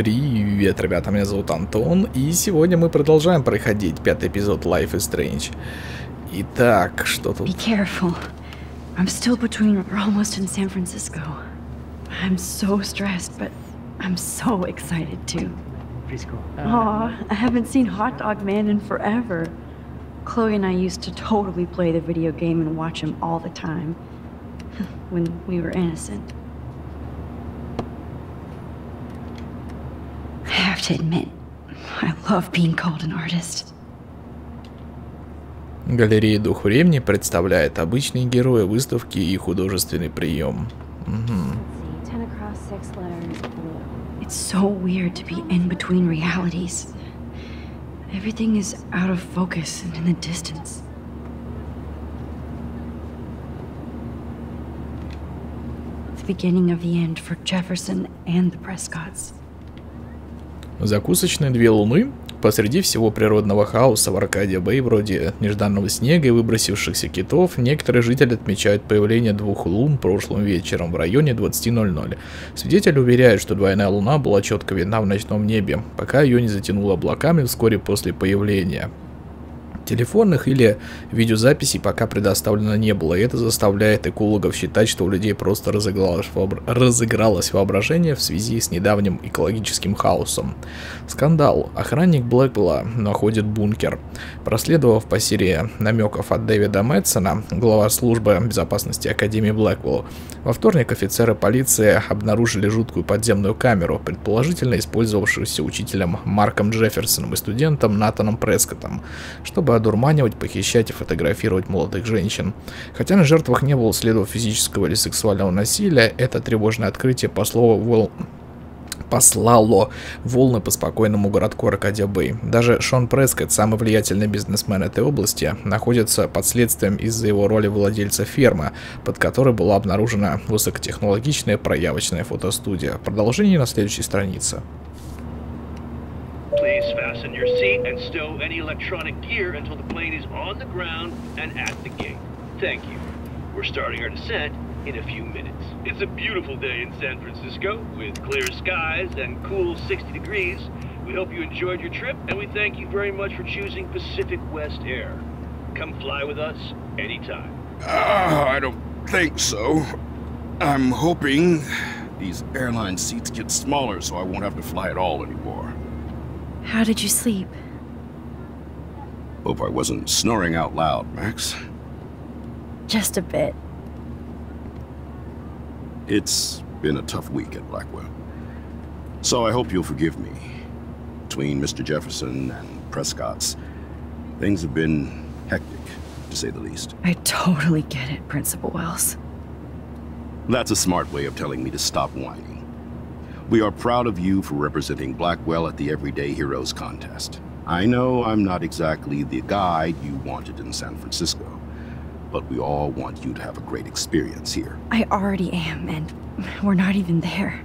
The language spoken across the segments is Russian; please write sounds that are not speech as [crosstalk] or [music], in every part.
Привет, ребята, меня зовут Антон, и сегодня мы продолжаем проходить пятый эпизод Life is Strange. Итак, что тут? Be careful. I'm still between almost in San Francisco. I'm so stressed, but I'm so excited too. Preschool. Aw, I haven't seen Hot Dog Man in forever. Chloe and I used to totally play the video game and watch him all the time. when we were innocent. to admit, I love being called an artist. Галерея Дух Времени представляет обычные герои выставки и художественный прием. Мгм. see. Ten across, six letters, blue. It's so weird to be in between realities. Everything is out of focus and in the distance. The beginning of the end for Jefferson and the Prescotts. Закусочные две луны посреди всего природного хаоса в Аркадия Бэй, вроде нежданного снега и выбросившихся китов, некоторые жители отмечают появление двух лун прошлым вечером в районе 20.00. Свидетель уверяет, что двойная луна была четко видна в ночном небе, пока ее не затянуло облаками вскоре после появления. Телефонных или видеозаписей пока предоставлено не было, и это заставляет экологов считать, что у людей просто разыгралось, вообра- разыгралось воображение в связи с недавним экологическим хаосом. Скандал. Охранник Блэквелла находит бункер. Проследовав по серии намеков от Дэвида Мэтсона, глава службы безопасности Академии Блэквелл, во вторник офицеры полиции обнаружили жуткую подземную камеру, предположительно использовавшуюся учителем Марком Джефферсоном и студентом Натаном Прескоттом, чтобы одурманивать, похищать и фотографировать молодых женщин. Хотя на жертвах не было следов физического или сексуального насилия, это тревожное открытие послало, вол... послало волны по спокойному городку Аркадия Бэй. Даже Шон Прескотт, самый влиятельный бизнесмен этой области, находится под следствием из-за его роли владельца фермы, под которой была обнаружена высокотехнологичная проявочная фотостудия. Продолжение на следующей странице. Please fasten your seat and stow any electronic gear until the plane is on the ground and at the gate. Thank you. We're starting our descent in a few minutes. It's a beautiful day in San Francisco with clear skies and cool 60 degrees. We hope you enjoyed your trip and we thank you very much for choosing Pacific West Air. Come fly with us anytime. Uh, I don't think so. I'm hoping these airline seats get smaller so I won't have to fly at all anymore. How did you sleep? Hope I wasn't snoring out loud, Max. Just a bit. It's been a tough week at Blackwell. So I hope you'll forgive me. Between Mr. Jefferson and Prescott's, things have been hectic, to say the least. I totally get it, Principal Wells. That's a smart way of telling me to stop whining. We are proud of you for representing Blackwell at the Everyday Heroes contest. I know I'm not exactly the guide you wanted in San Francisco, but we all want you to have a great experience here. I already am, and we're not even there.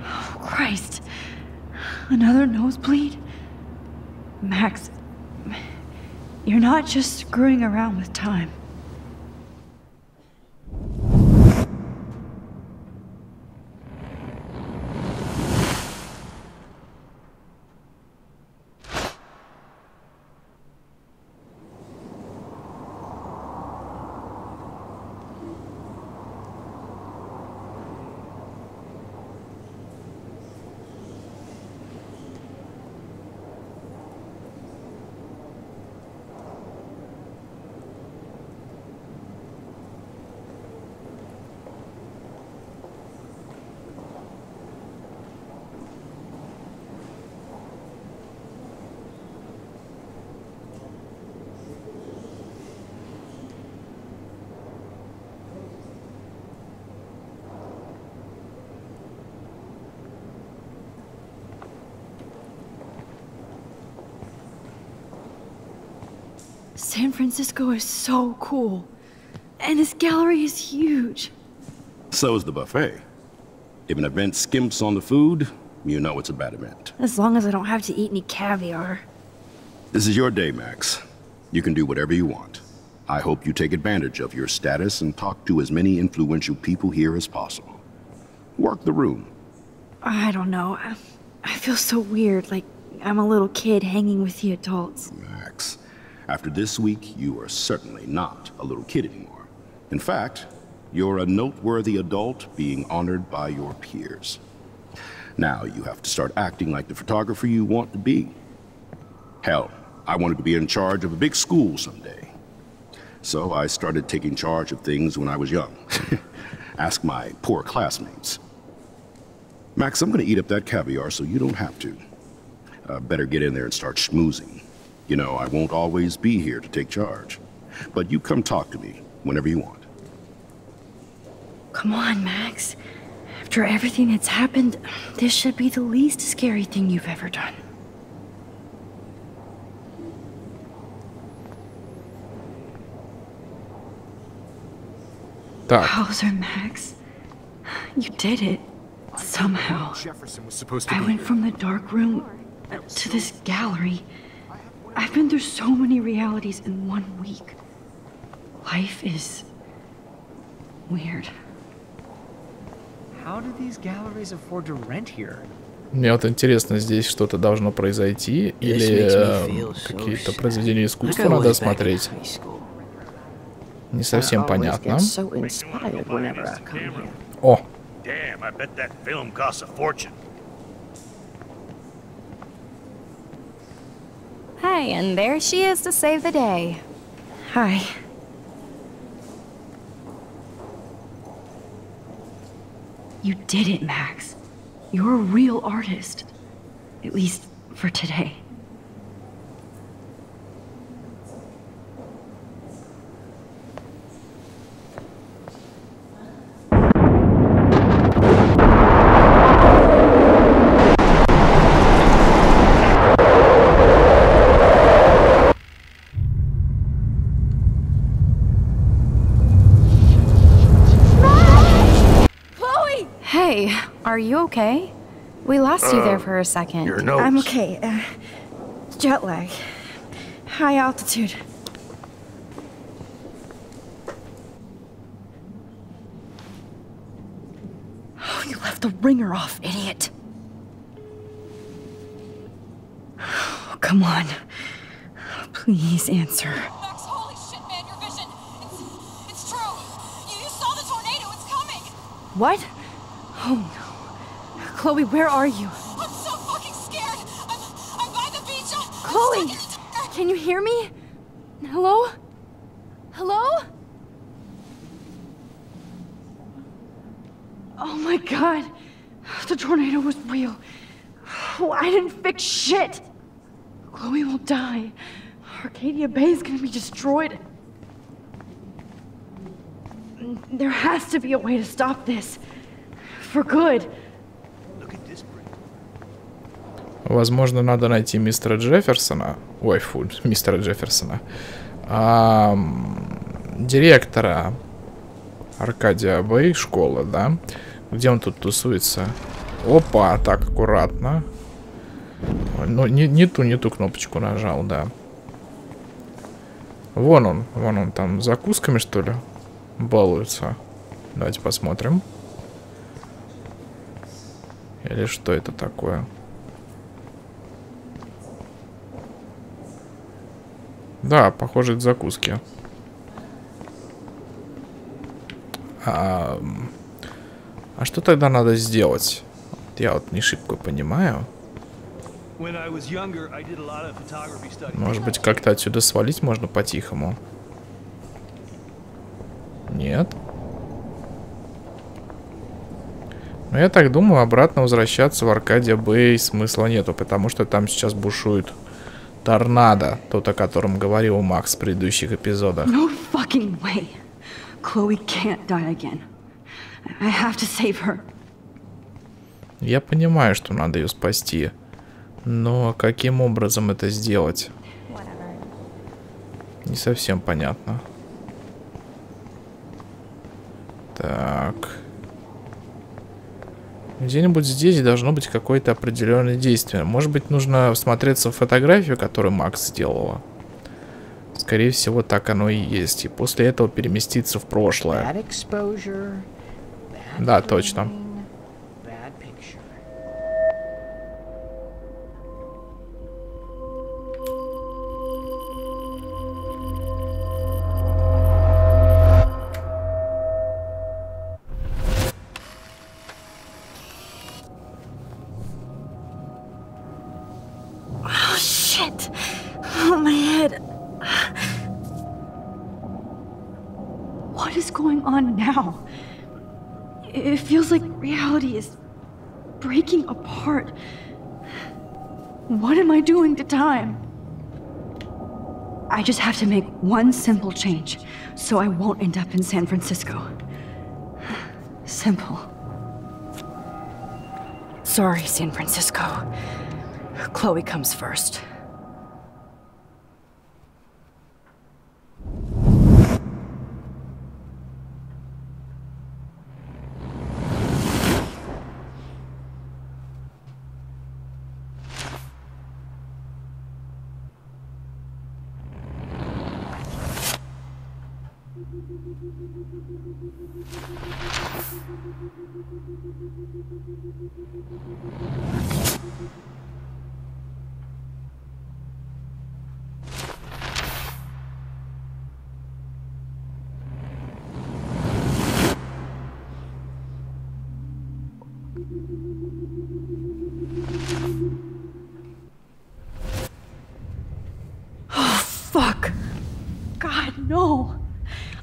Oh, Christ. Another nosebleed? Max, you're not just screwing around with time. San Francisco is so cool. And this gallery is huge. So is the buffet. If an event skimps on the food, you know it's a bad event. As long as I don't have to eat any caviar. This is your day, Max. You can do whatever you want. I hope you take advantage of your status and talk to as many influential people here as possible. Work the room. I don't know. I, I feel so weird, like I'm a little kid hanging with the adults. After this week, you are certainly not a little kid anymore. In fact, you're a noteworthy adult being honored by your peers. Now you have to start acting like the photographer you want to be. Hell, I wanted to be in charge of a big school someday. So I started taking charge of things when I was young. [laughs] Ask my poor classmates. Max, I'm gonna eat up that caviar so you don't have to. Uh, better get in there and start schmoozing. You know, I won't always be here to take charge. But you come talk to me whenever you want. Come on, Max. After everything that's happened, this should be the least scary thing you've ever done. Так, Hauser, Max. You did it. Somehow. Jefferson was supposed to I be went here. from the dark room uh, to this gallery. I've been through so many realities in one week. Life is weird. How do these galleries afford to rent here? мне вот интересно, здесь что-то должно произойти или э, какие-то произведения искусства надо смотреть. Не совсем понятно. so inspired whenever I come here. О, Hey, and there she is to save the day. Hi. You did it, Max. You're a real artist. At least for today. Chloe! Hey, are you okay? We lost you there for a second. Your nose. I'm okay. Uh, jet lag. High altitude. Oh, you left the ringer off, idiot. Oh, come on. Please answer. Max, holy shit, man, your vision. It's, it's true. You, you saw the tornado. It's coming. What? Oh no. Chloe, where are you? I'm so fucking scared. I'm, I'm by the beach. I'm Chloe! in Can you hear me? Hello? Hello? Oh my god. The tornado was real. Oh, I didn't fix shit. Chloe will die. Arcadia Bay is gonna be destroyed. There has to be a way to stop this. For good. Возможно, надо найти мистера Джефферсона. Ой, фу, мистера Джефферсона. Ам, директора Аркадия Бэй, школа, да? Где он тут тусуется? Опа, так, аккуратно. Ну, не, не ту, не ту кнопочку нажал, да. Вон он, вон он там закусками, что ли, балуется. Давайте посмотрим. Или что это такое? Да, похоже, это закуски. А, а что тогда надо сделать? Я вот не шибко понимаю. Может быть, как-то отсюда свалить можно по-тихому? Нет. Но я так думаю, обратно возвращаться в Аркадия Бэй смысла нету, потому что там сейчас бушует торнадо, тот, о котором говорил Макс в предыдущих эпизодах. No fucking way. Chloe can't die again. I have to save her. Я понимаю, что надо ее спасти, но каким образом это сделать? Не совсем понятно. Так. Где-нибудь здесь должно быть какое-то определенное действие. Может быть, нужно всмотреться в фотографию, которую Макс сделала. скорее всего, так оно и есть. И после этого переместиться в прошлое. Да, точно. On now? It feels like reality is breaking apart. What am I doing to time? I just have to make one simple change so I won't end up in San Francisco. Simple. Sorry, San Francisco. Chloe comes first. Thank you.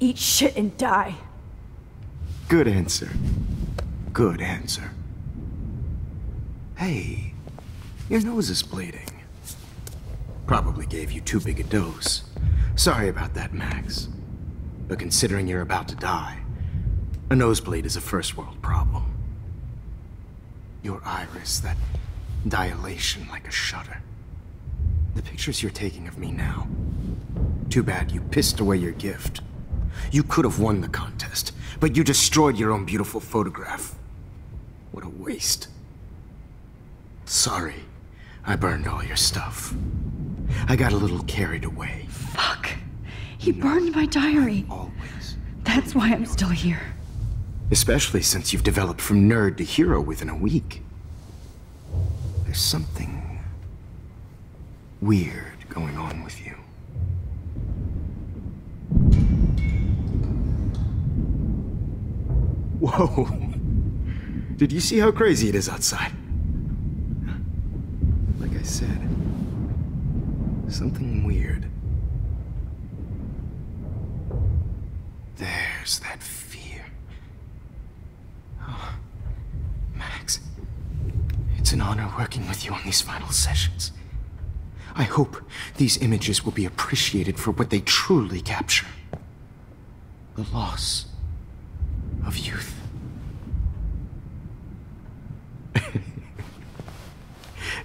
Eat shit and die. Good answer. Good answer. Hey, your nose is bleeding. Probably gave you too big a dose. Sorry about that, Max. But considering you're about to die, a nosebleed is a first world problem. Your iris, that dilation like a shutter. The pictures you're taking of me now. Too bad you pissed away your gift. You could have won the contest, but you destroyed your own beautiful photograph. What a waste. Sorry, I burned all your stuff. I got a little carried away. Fuck. He burned my diary. Always. That's why I'm still here. Especially since you've developed from nerd to hero within a week. There's something weird going on with you. Whoa! Did you see how crazy it is outside? Like I said, something weird. There's that fear. Oh, Max, it's an honor working with you on these final sessions. I hope these images will be appreciated for what they truly capture the loss of youth.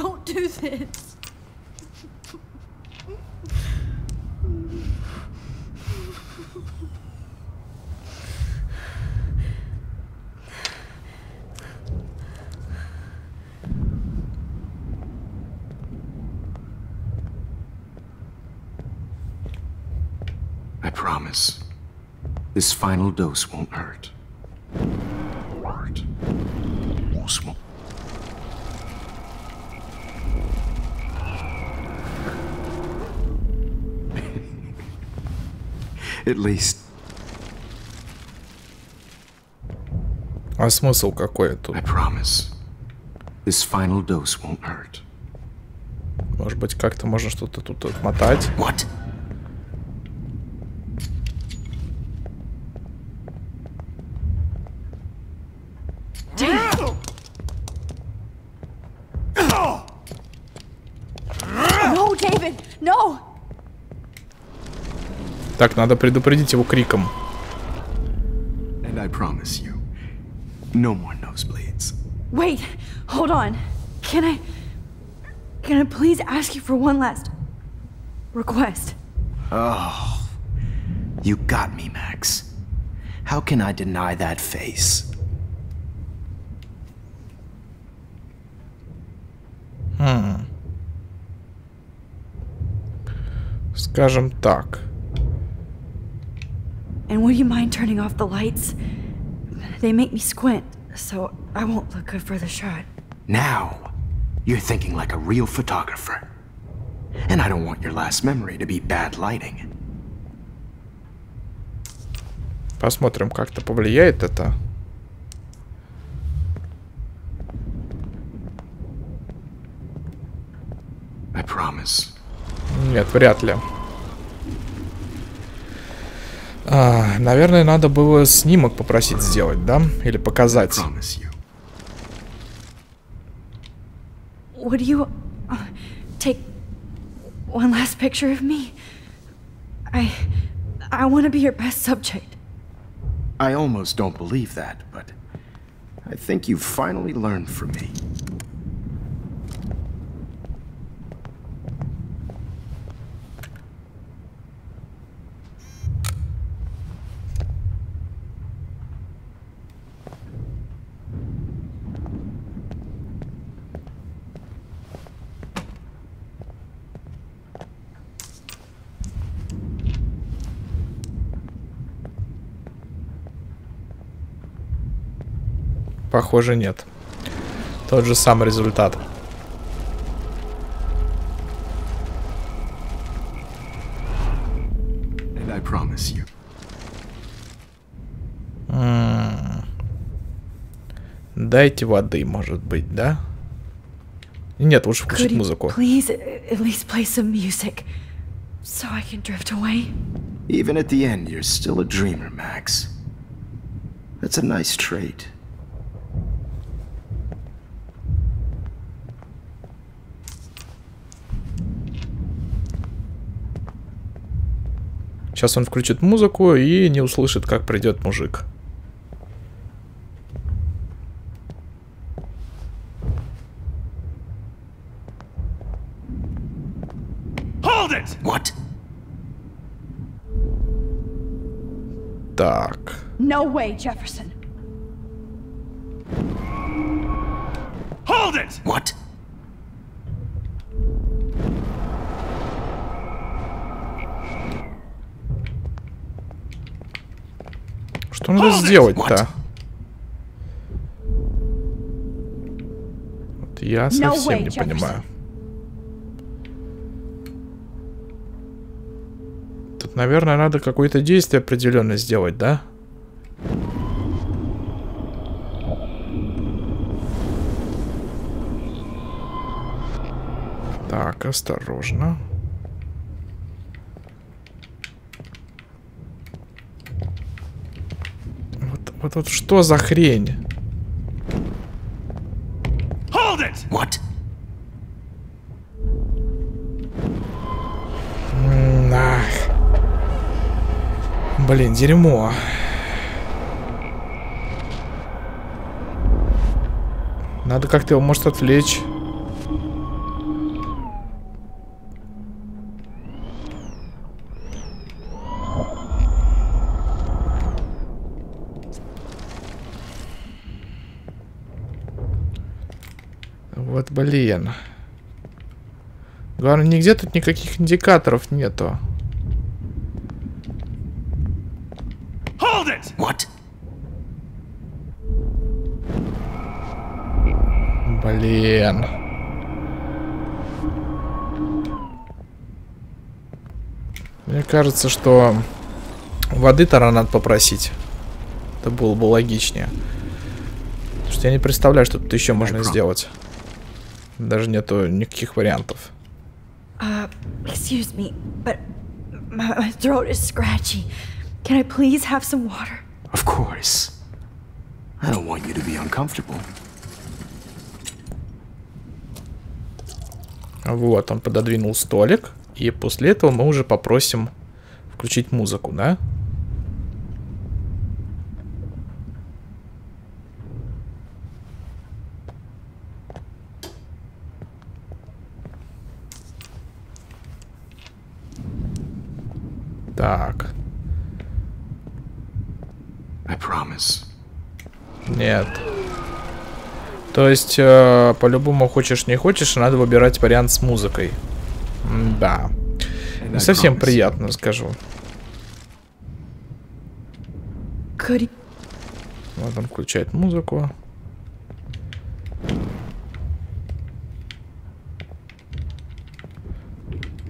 don't do this. I promise. This final dose won't hurt. At least А смысл какой тут? I promise. This final dose won't hurt. Может быть, как-то можно что-то тут отмотать? What? Так, надо предупредить его криком. No more nosebleeds. Wait, hold on. Can I. Can I please ask you for one last request? Oh, you got me, Max. How can I deny that face? Скажем так. And would you mind turning off the lights? They make me squint, so I won't look good for the shot. Now, you're thinking like a real photographer. And I don't want your last memory to be bad lighting. Посмотрим, как-то повлияет это. I promise. Нет, вряд ли. А, наверное, надо было снимок попросить сделать, да? Или показать. Would you uh, take one last picture of me? I. I want to be your best subject. I almost don't believe that, but I think you've finally learned from me. Похоже, нет. Тот же самый результат. Дайте воды, может быть, да? Нет, лучше включить музыку. please uh, at least play some music so I can drift away? Even at the end, you're still a dreamer, Max. That's a nice trait. Сейчас он включит музыку и не услышит, как придет мужик. Hold it! What? Так. No way, Jefferson. Hold it! What? Что надо сделать-то? Вот я совсем не понимаю. Тут, наверное, надо какое-то действие определенно сделать, да? Так, осторожно. Вот, вот, что за хрень? Hold it! What? Ах. Блин, дерьмо. Надо как-то его, может, отвлечь. Вот, блин. Главное, нигде тут никаких индикаторов нету. Hold it! What? Блин. Мне кажется, что Воды Тара надо попросить. Это было бы логичнее. Потому что я не представляю, что тут еще можно сделать. Даже нету никаких вариантов. Uh, excuse me, but my throat is scratchy. Can I please have some water? Of course. I don't want you to be uncomfortable. Вот, он пододвинул столик. И после этого мы уже попросим включить музыку, да? Так. I promise. Нет. То есть, э, по-любому хочешь не хочешь, надо выбирать вариант с музыкой. М, Да. Не совсем приятно, скажу. Вот он включает музыку.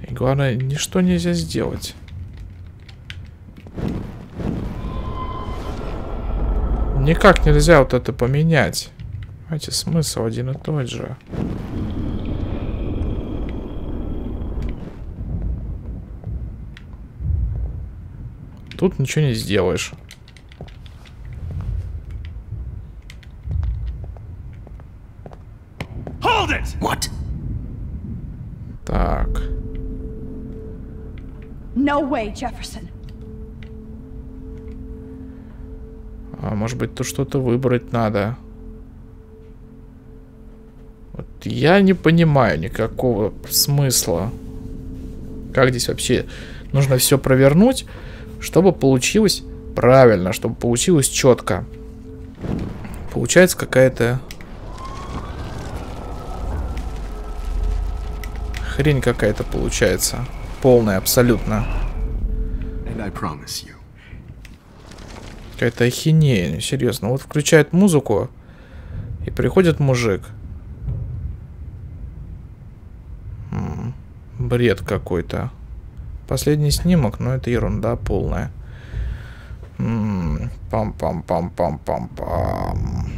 И главное, ничто нельзя сделать. Никак нельзя вот это поменять. Понимаете, смысл один и тот же. Тут ничего не сделаешь. Hold it! What? Так. No way, Jefferson. А может быть, тут что-то выбрать надо. Вот я не понимаю никакого смысла. Как здесь вообще нужно все провернуть, чтобы получилось правильно, чтобы получилось четко. Получается какая-то хрень какая-то получается. Полная, абсолютно. And I promise you. Какая-то ахинея, серьезно. Вот включает музыку, и приходит мужик. Бред какой-то. Последний снимок, но это ерунда полная. Пам-пам-пам-пам-пам-пам.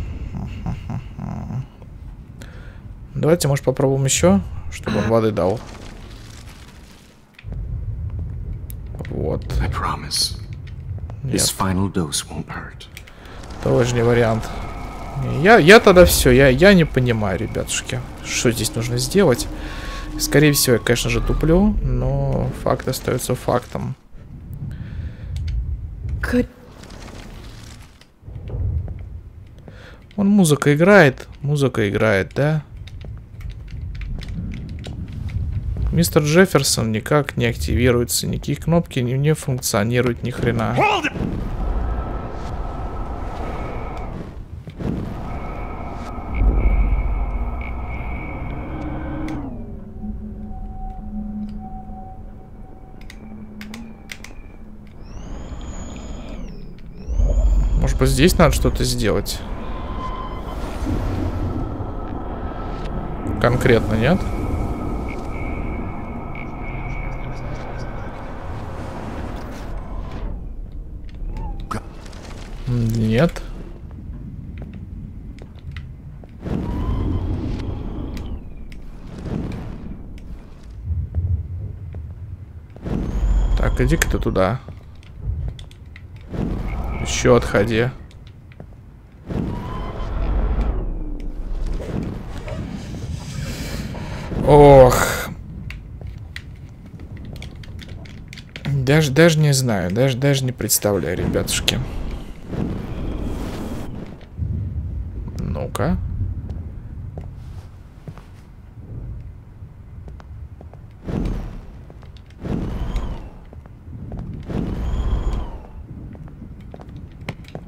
Давайте, может, попробуем еще, чтобы он воды дал. Вот. I promise. Нет. This final dose won't hurt. Тоже не вариант. Я, я тогда все, я, я не понимаю, ребятушки, что здесь нужно сделать. Скорее всего, я, конечно же, туплю, но факт остается фактом. Could Он музыка играет, музыка играет, да? Мистер Джефферсон никак не активируется, никакие кнопки не, функционируют ни хрена. Может быть, здесь надо что-то сделать? Конкретно, нет? М, Нет. Так, иди-ка ты туда. Еще отходи. Ох. Даже, даже не знаю, даже, даже не представляю, ребятушки. Ну-ка.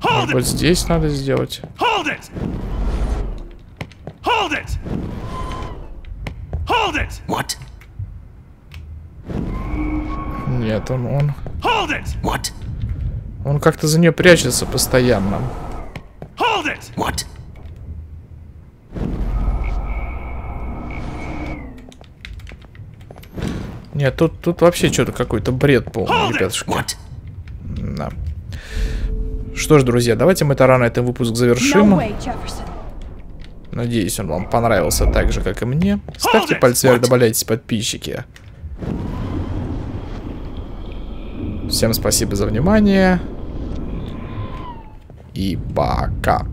Hold Вот здесь надо сделать. Hold it! Hold it! Hold it! What? Нет, он, он, Hold it! What? он как-то за нее прячется постоянно. Hold it! What? Нет, тут, тут вообще что-то какой-то бред полный, ребятушки. What? Да. Что ж, друзья, давайте мы рано этот выпуск завершим. Надеюсь, он вам понравился так же, как и мне. Ставьте пальцы вверх, добавляйтесь подписчики. Всем спасибо за внимание. И пока.